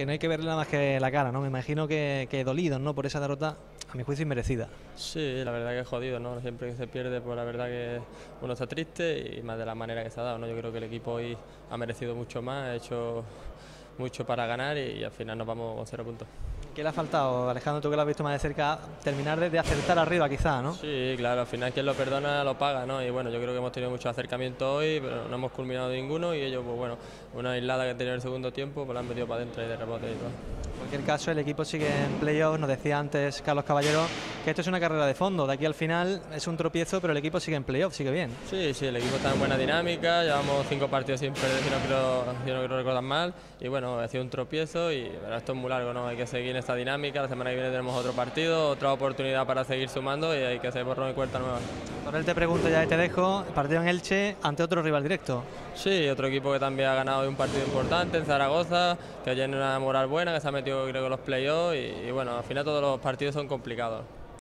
que no hay que verle nada más que la cara, ¿no? Me imagino que, que dolidos, ¿no? Por esa derrota, a mi juicio, inmerecida. Sí, la verdad que es jodido, ¿no? Siempre que se pierde, pues la verdad que uno está triste y más de la manera que se ha dado, ¿no? Yo creo que el equipo hoy ha merecido mucho más, ha hecho mucho para ganar y, al final nos vamos con cero puntos. ¿Qué le ha faltado, Alejandro, tú que lo has visto más de cerca, terminar de, acertar arriba quizá, ¿no? Sí, claro, al final quien lo perdona lo paga, ¿no? Y bueno, yo creo que hemos tenido mucho acercamiento hoy, pero no hemos culminado ninguno y ellos, pues bueno, una aislada que tenía en el segundo tiempo, pues la han metido para adentro y de rebote y todo. En cualquier caso, el equipo sigue en playoff, nos decía antes Carlos Caballero que esto es una carrera de fondo, de aquí al final es un tropiezo, pero el equipo sigue en playoff, sigue bien. Sí, sí, el equipo está en buena dinámica, llevamos cinco partidos sin perder, si no quiero, si no quiero recordar mal, y bueno, ha sido un tropiezo y esto es muy largo, ¿no? Hay que seguir en esta dinámica, la semana que viene tenemos otro partido, otra oportunidad para seguir sumando y hay que hacer borrón y cuenta nueva. Por él te pregunto ya y te dejo, partido en Elche ante otro rival directo. Sí, otro equipo que también ha ganado un partido importante en Zaragoza, que tiene una moral buena, que se ha metido creo que los playoffs y, y bueno, al final todos los partidos son complicados.